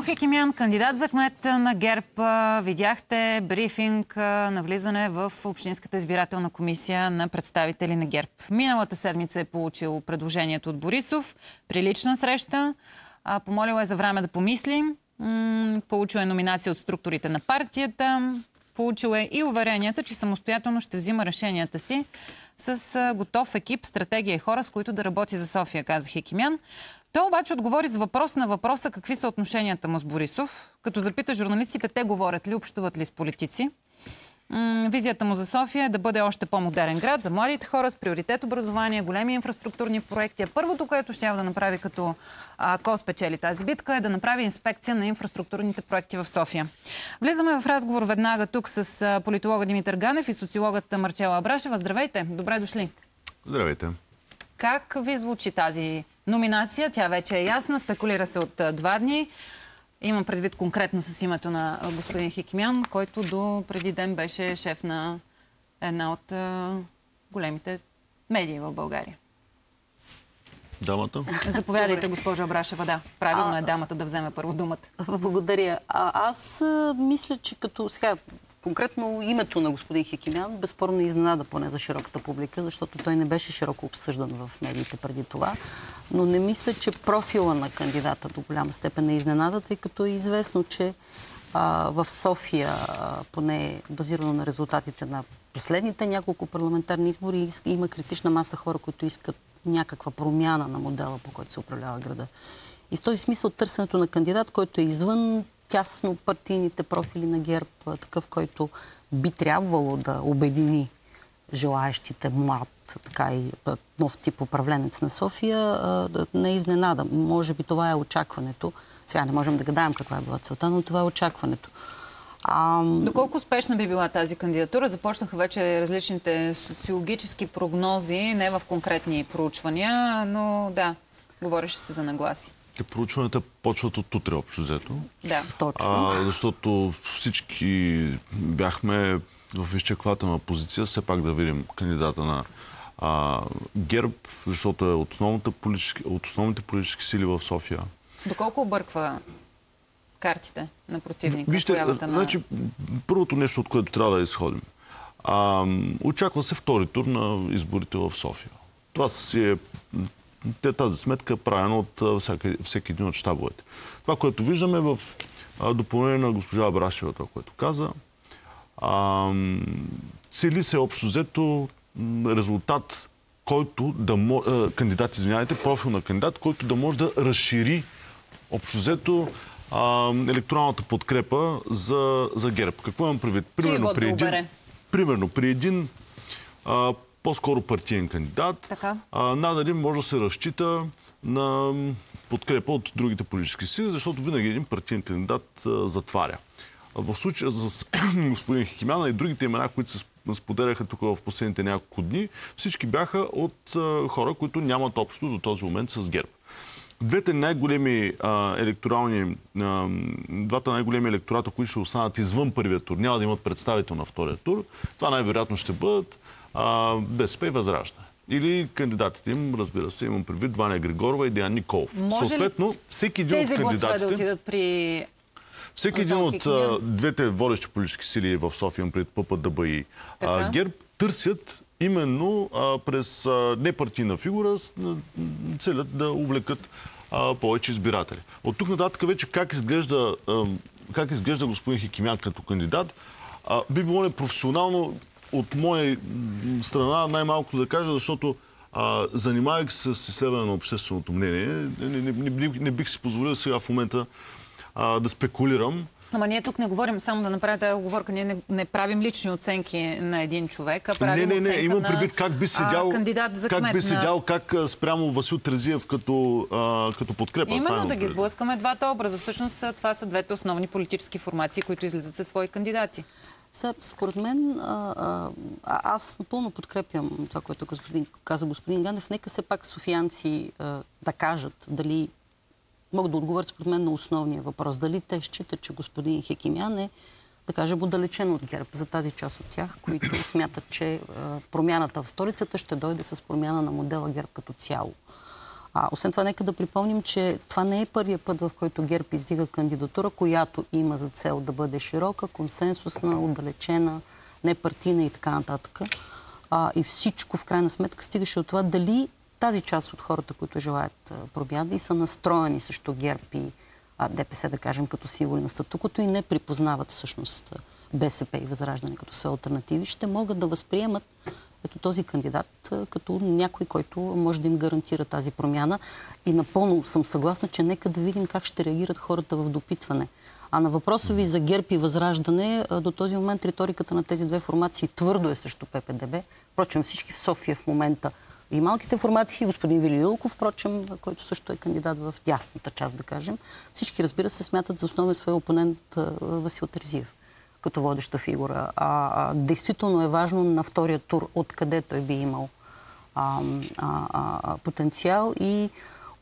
Антон Хекимян, кандидат за кмет на ГЕРБ. Видяхте брифинг на влизане в Общинската избирателна комисия на представители на ГЕРБ. Миналата седмица е получил предложението от Борисов. Прилична среща. Помолил е за време да помисли. Получил е номинация от структурите на партията. Получил е и уверенията, че самостоятелно ще взима решенията си с готов екип, стратегия и хора, с които да работи за София, каза Хекимян. Той обаче отговори с въпрос на въпроса какви са отношенията му с Борисов. Като запита журналистите, те говорят ли, общуват ли с политици. Визията му за София е да бъде още по-модерен град за младите хора с приоритет образование, големи инфраструктурни проекти. Първото, което ще да направи като ако спечели тази битка е да направи инспекция на инфраструктурните проекти в София. Влизаме в разговор веднага тук с политолога Димитър Ганев и социологът Марчела Абрашева. Здравейте, добре дошли. Здравейте. Как ви звучи тази номинация? Тя вече е ясна, спекулира се от два дни. Имам предвид конкретно с името на господин Хикмян, който до преди ден беше шеф на една от големите медии в България. Дамата? Заповядайте, госпожа Абрашева. Да, правилно е дамата да вземе първо думата. Благодаря. А, аз мисля, че като сега Конкретно името на господин Хекимян безспорно изненада поне за широката публика, защото той не беше широко обсъждан в медиите преди това. Но не мисля, че профила на кандидата до голяма степен е изненада, тъй като е известно, че а, в София, а, поне базирано на резултатите на последните няколко парламентарни избори, има критична маса хора, които искат някаква промяна на модела, по който се управлява града. И в този смисъл търсенето на кандидат, който е извън тясно партийните профили на ГЕРБ, такъв, който би трябвало да обедини желаящите млад, така и нов тип управленец на София, не изненада. Може би това е очакването. Сега не можем да гадаем каква е била целта, но това е очакването. А... Доколко успешна би била тази кандидатура? Започнаха вече различните социологически прогнози, не в конкретни проучвания, но да, говореше се за нагласи. Те проучванията почват от утре, общо взето. Да, точно. А, защото всички бяхме в изчеквателна позиция, все пак да видим кандидата на а, ГЕРБ, защото е от, от основните политически сили в София. Доколко обърква картите на противника? Вижте, на... значи, първото нещо, от което трябва да изходим. А, очаква се втори тур на изборите в София. Това си е те, тази сметка е правена от всеки, всеки един от щабовете. Това, което виждаме в допълнение на госпожа Абрашева, това, което каза, а, цели се общо взето резултат, който да може, кандидат, извинявайте, профил на кандидат, който да може да разшири общо взето електоралната подкрепа за, за ГЕРБ. Какво имам предвид? Примерно, при един, примерно при един а, по-скоро партиен кандидат. Така. А, надали може да се разчита на подкрепа от другите политически сили, защото винаги един партиен кандидат а, затваря. В случая с господин Хикимяна и другите имена, които се споделяха тук в последните няколко дни, всички бяха от а, хора, които нямат общо до този момент с ГЕРБ. Двете най-големи а, електорални, а, двата най-големи електората, които ще останат извън първия тур, няма да имат представител на втория тур. Това най-вероятно ще бъдат а, БСП и Възраждане. Или кандидатите им, разбира се, имам предвид Ваня Григорова и Диан Николов. Може Съответно, всеки един от кандидатите... да отидат при... Всеки един от а, двете водещи политически сили в София, пред ППДБ и а, ГЕРБ, търсят именно а, през а, непартийна фигура целят да увлекат а, повече избиратели. От тук нататък вече как изглежда, а, как изглежда господин Хикимян като кандидат, а, би било непрофесионално от моя страна най-малко да кажа, защото а, занимавайки се с изследване на общественото мнение, не, не, не, не бих си позволил сега в момента а, да спекулирам. Ама ние тук не говорим само да направим тази оговорка. Ние не, не правим лични оценки на един човек, а правим не, не, не, имам предвид как би седял, а, кандидат за как би седял, как спрямо Васил Трезиев като, а, като подкрепа. Именно да ги сблъскаме двата образа. Всъщност това са двете основни политически формации, които излизат със свои кандидати. Според мен, а, а, аз напълно подкрепям това, което господин, каза господин Ганев. Нека се пак софиянци а, да кажат дали могат да отговорят според мен на основния въпрос. Дали те считат, че господин Хекимян е, да кажем, отдалечен от ГЕРБ за тази част от тях, които смятат, че а, промяната в столицата ще дойде с промяна на модела ГЕРБ като цяло. А, освен това, нека да припомним, че това не е първия път, в който ГЕРБ издига кандидатура, която има за цел да бъде широка, консенсусна, отдалечена, непартийна и така нататък. А, и всичко, в крайна сметка, стигаше от това дали тази част от хората, които желаят промяна и са настроени срещу ГЕРБ и а, ДПС, да кажем, като символи на статукото и не припознават всъщност БСП и Възраждане като свои альтернативи, ще могат да възприемат ето този кандидат като някой, който може да им гарантира тази промяна. И напълно съм съгласна, че нека да видим как ще реагират хората в допитване. А на въпроса ви за ГЕРБ и Възраждане, до този момент риториката на тези две формации твърдо е срещу ППДБ. Впрочем, всички в София в момента и малките формации, господин Вили Лилков, впрочем, който също е кандидат в дясната част, да кажем, всички, разбира се, смятат за основен свой опонент Васил Терзиев като водеща фигура. А, а, действително е важно на втория тур откъде той би имал а, а, а, потенциал и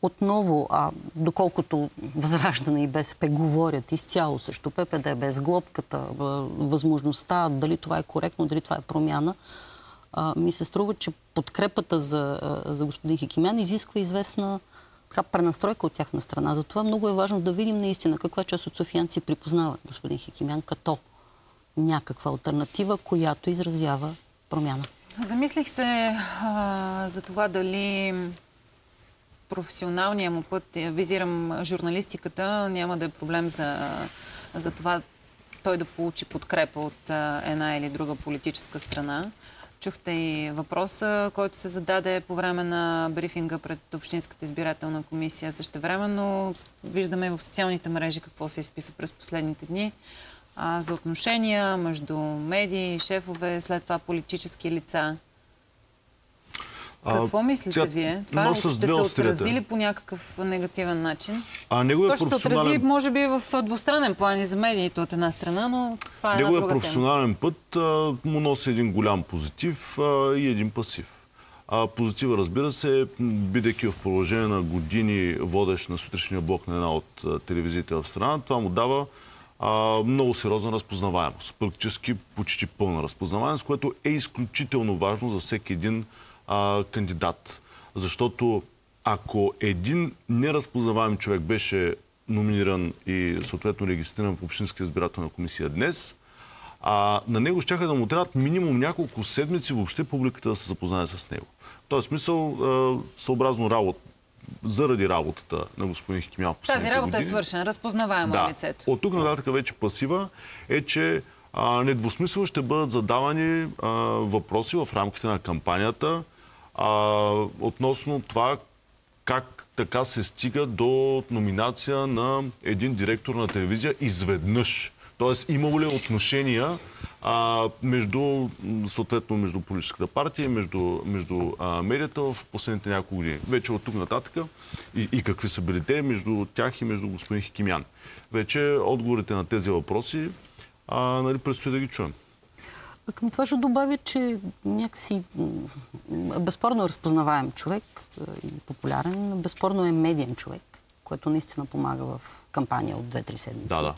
отново, а, доколкото Възраждане и БСП говорят изцяло също ППД без глобката, възможността, дали това е коректно, дали това е промяна, а, ми се струва, че подкрепата за, за господин Хикимян изисква известна така, пренастройка от тяхна страна. Затова много е важно да видим наистина каква част от софиянци припознават господин Хикимян като някаква альтернатива, която изразява промяна. Замислих се а, за това дали професионалния му път, визирам журналистиката, няма да е проблем за, за това той да получи подкрепа от а, една или друга политическа страна. Чухте и въпроса, който се зададе по време на брифинга пред Общинската избирателна комисия. Също времено виждаме в социалните мрежи какво се изписа през последните дни а, за отношения между медии, шефове, след това политически лица. Какво а, мислите сега, вие? Това ще се отрази ли по някакъв негативен начин? А неговия То ще професионален... се отрази, може би, в двустранен план и за медиите от една страна, но това е неговия една друга професионален тема. път а, му носи един голям позитив а, и един пасив. А, позитива, разбира се, бидейки в положение на години водещ на сутрешния блок на една от телевизиите в страна, това му дава а, много сериозна разпознаваемост. Практически почти пълна разпознаваемост, което е изключително важно за всеки един а, кандидат. Защото ако един неразпознаваем човек беше номиниран и съответно регистриран в Общинска избирателна комисия днес, а на него ще да му трябват минимум няколко седмици въобще публиката да се запознае с него. В този смисъл, съобразно работа, заради работата на господин Хикимян в Тази работа години. е свършена, разпознаваема да. лицето. От тук нататък вече пасива е, че а, недвусмислено ще бъдат задавани а, въпроси в рамките на кампанията а, относно това как така се стига до номинация на един директор на телевизия изведнъж. Тоест, имало ли отношения а, между, съответно, между политическата партия и между, между а, медията в последните няколко години? Вече от тук нататък и, и какви са били те между тях и между господин Хикимян? Вече отговорите на тези въпроси а, нали, предстои да ги чуем. Към това ще добавя, че някакси безспорно е разпознаваем човек и популярен, безспорно е медиен човек, което наистина помага в кампания от 2-3 седмици. Да, да.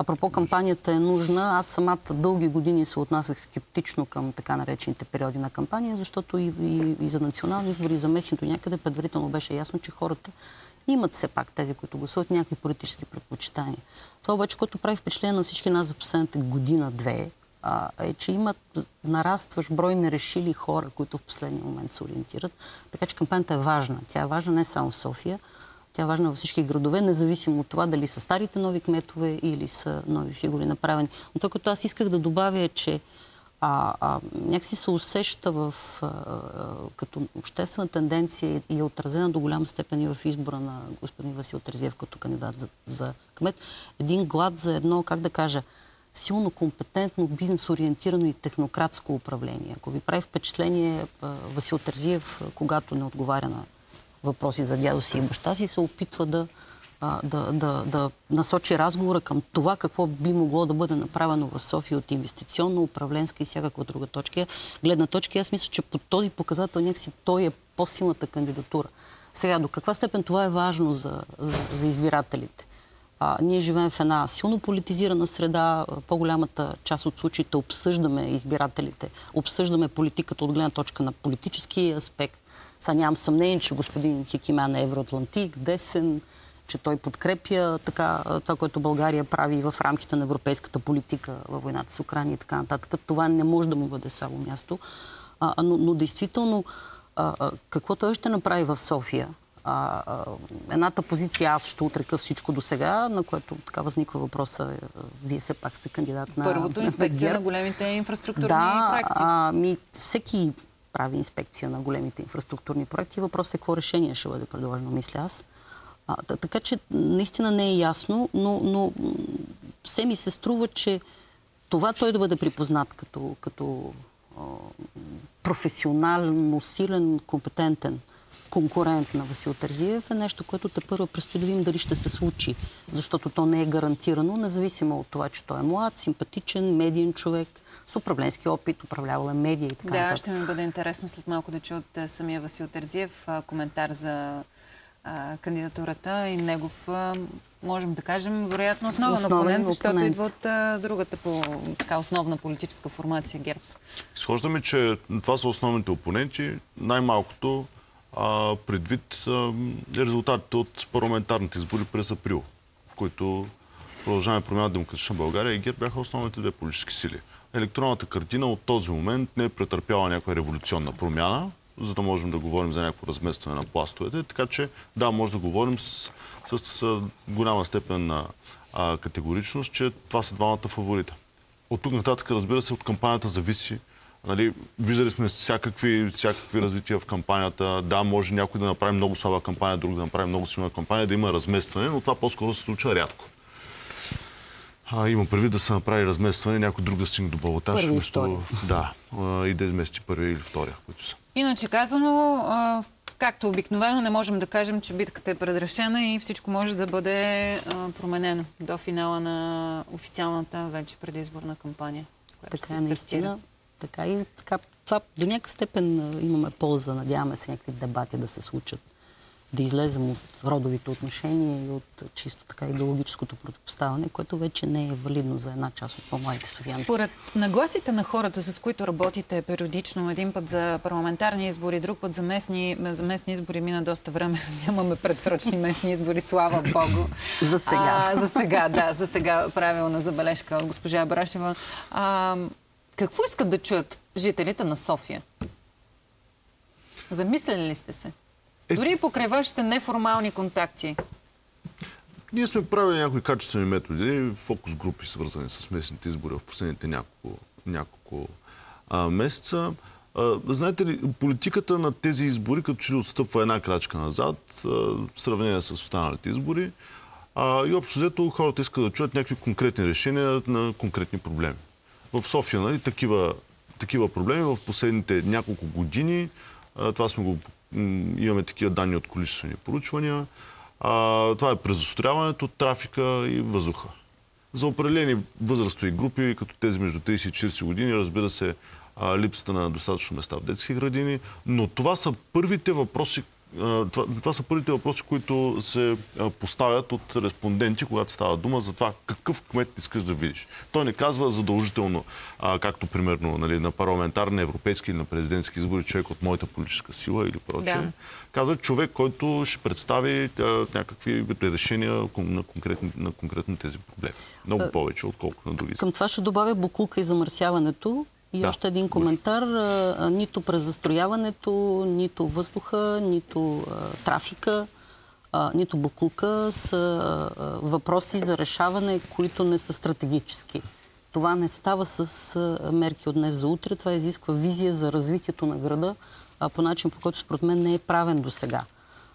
Апропо кампанията е нужна, аз самата дълги години се отнасях скептично към така наречените периоди на кампания, защото и, и, и за национални избори, и за местното някъде предварително беше ясно, че хората имат все пак тези, които гласуват някакви политически предпочитания. Това обаче, което прави впечатление на всички нас за последната година-две, е, че имат нарастващ брой нерешили хора, които в последния момент се ориентират. Така че кампанията е важна. Тя е важна не само в София, тя е важна във всички градове, независимо от това дали са старите нови кметове или са нови фигури направени. Но това, като аз исках да добавя че а, а, някакси се усеща в, а, като обществена тенденция и е отразена до голяма степен и в избора на господин Васил Терзиев като кандидат за, за кмет. Един глад за едно, как да кажа, силно компетентно, бизнес-ориентирано и технократско управление. Ако ви прави впечатление Васил Терзиев, когато не отговаря на въпроси за дядо си и баща си, се опитва да, да, да, да насочи разговора към това какво би могло да бъде направено в София от инвестиционно, управленска и всякаква друга точка. Гледна точка, аз мисля, че по този показател някакси той е по-силната кандидатура. Сега, до каква степен това е важно за, за, за избирателите? А, ние живеем в една силно политизирана среда. По-голямата част от случаите обсъждаме избирателите, обсъждаме политиката от гледна точка на политически аспект, Сега нямам съмнение, че господин Хекиман е евроатлантик, десен, че той подкрепя така, това, което България прави в рамките на европейската политика във войната с Украина и така нататък. Това не може да му бъде само място. А, но, но действително, а, а, какво той ще направи в София? А, а, едната позиция аз ще отрека всичко до сега, на което така възниква въпроса. Вие все пак сте кандидат на Първото инспекция на, на големите инфраструктурни да, проекти. А, ми, всеки прави инспекция на големите инфраструктурни проекти. Въпросът е какво решение ще бъде предложено, мисля аз. А, така че наистина не е ясно, но, но все ми се струва, че това той да бъде припознат като, като а, професионално силен, компетентен конкурент на Васил Тързиев е нещо, което те първо предстои да видим дали ще се случи, защото то не е гарантирано, независимо от това, че той е млад, симпатичен, медиен човек, с управленски опит, управлявал е медия и така Да, нататък. ще ми бъде интересно след малко да чуя от самия Васил Тързиев коментар за а, кандидатурата и негов, а, можем да кажем, вероятно основен, Основен опонент, защото опонент. идва от а, другата по така основна политическа формация ГЕРБ. Изхождаме, че това са основните опоненти. Най-малкото а, предвид а, резултатите от парламентарните избори през април, в които продължаваме промяна Демократична България и ГЕРБ бяха основните две политически сили. Електронната картина от този момент не е претърпяла някаква революционна промяна, за да можем да говорим за някакво разместване на пластовете. Така че, да, може да говорим с, с, с голяма степен на а, категоричност, че това са двамата фаворита. От тук нататък, разбира се, от кампанията зависи. Нали, виждали сме всякакви, всякакви развития в кампанията. Да, може някой да направи много слаба кампания, друг да направи много силна кампания, да има разместване, но това по-скоро се случва рядко. А, има предвид да се направи разместване, някой друг да стигне до балотаж. Първи и вместо-. Да, и да измести първия или втория, които са. Иначе казано, както обикновено, не можем да кажем, че битката е предрешена и всичко може да бъде променено до финала на официалната вече предизборна кампания. Така е наистина. Така и така. Това до някаква степен имаме полза. Надяваме се някакви дебати да се случат. Да излезем от родовите отношения и от чисто така идеологическото противопоставяне, което вече не е валидно за една част от по-младите софиянци. Според нагласите на хората, с които работите периодично, един път за парламентарни избори, друг път за местни, за местни избори, мина доста време, нямаме предсрочни местни избори, слава Богу. За сега. А, за сега, да, за сега правилна забележка от госпожа Брашева. А, какво искат да чуят жителите на София? Замислили ли сте се? Е- Дори и покрай вашите неформални контакти. Ние сме правили някои качествени методи, фокус групи, свързани с местните избори в последните няколко, няколко а, месеца. А, знаете ли, политиката на тези избори като че ли отстъпва една крачка назад, а, в сравнение с останалите избори. А, и общо взето хората искат да чуят някакви конкретни решения на конкретни проблеми. В София, нали, такива, такива проблеми. В последните няколко години, а, това сме го, имаме такива данни от количествени поручвания, а, това е презастрояването, трафика и въздуха. За определени възрастови групи, като тези между 30 и 40 години, разбира се, а, липсата на достатъчно места в детски градини, но това са първите въпроси, това, това са първите въпроси, които се поставят от респонденти, когато става дума за това какъв кмет искаш да видиш. Той не казва задължително, а, както примерно нали, на парламентарни, европейски или на президентски избори, човек от моята политическа сила или прочее. Да. Казва човек, който ще представи а, някакви решения кон- на, конкретни, на конкретно тези проблеми. Много повече, отколкото на други. Към това ще добавя буклука и замърсяването. И Да, още един коментар. А, Нито през застрояването, нито въздуха, нито а, трафика, а, нито буклука са въпроси за решаване, които не са стратегически. Това не става с мерки от днес за утре. Това изисква визия за развитието на града по начин, по който според мен не е правен до сега.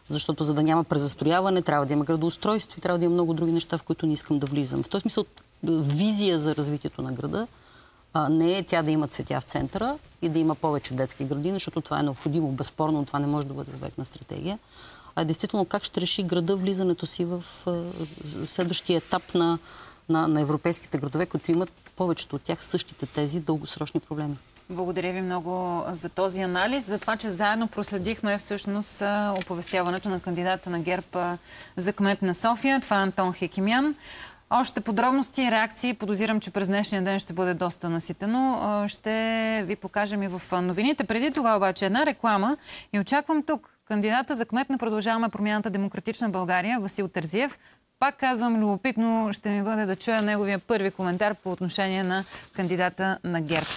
Защото за да няма презастрояване, трябва да има градоустройство и трябва да има много други неща, в които не искам да влизам. В този смисъл, визия за развитието на града а, не е тя да има цветя в центъра и да има повече детски градини, защото това е необходимо, безспорно, но това не може да бъде обект стратегия. А е действително как ще реши града влизането си в а, следващия етап на, на, на европейските градове, които имат повечето от тях същите тези дългосрочни проблеми. Благодаря ви много за този анализ, за това, че заедно проследихме всъщност оповестяването на кандидата на ГЕРБ за кмет на София. Това е Антон Хекимян. Още подробности и реакции, подозирам, че през днешния ден ще бъде доста наситено. Ще ви покажем и в новините. Преди това обаче една реклама и очаквам тук кандидата за кмет на Продължаваме промяната Демократична България Васил Тързиев. Пак казвам, любопитно ще ми бъде да чуя неговия първи коментар по отношение на кандидата на ГЕРБ.